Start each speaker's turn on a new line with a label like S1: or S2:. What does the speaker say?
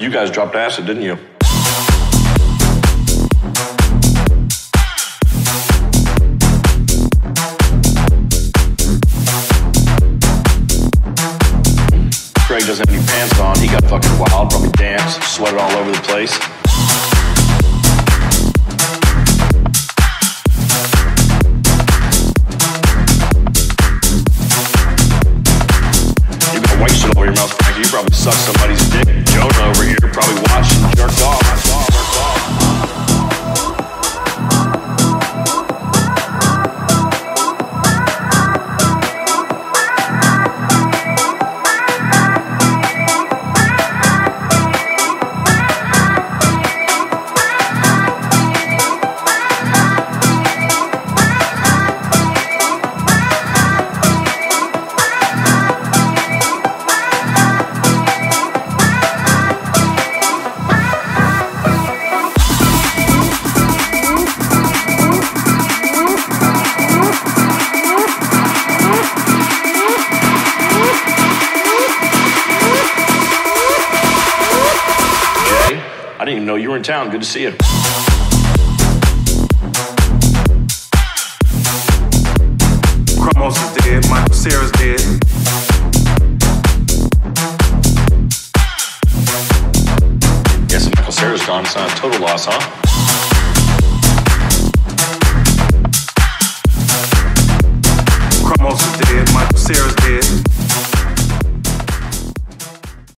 S1: You guys dropped acid, didn't you? Craig doesn't have any pants on. He got fucking wild, probably danced, sweated all over the place. You got white shit over your mouth. You probably suck somebody's dick. Jonah over here probably watched I didn't even know you were in town. Good to see you.
S2: Crumos is dead, Michael Cera's dead.
S1: Guess Michael Cera's gone. It's not a total loss, huh?
S2: Crumos is dead, Michael Cera's dead.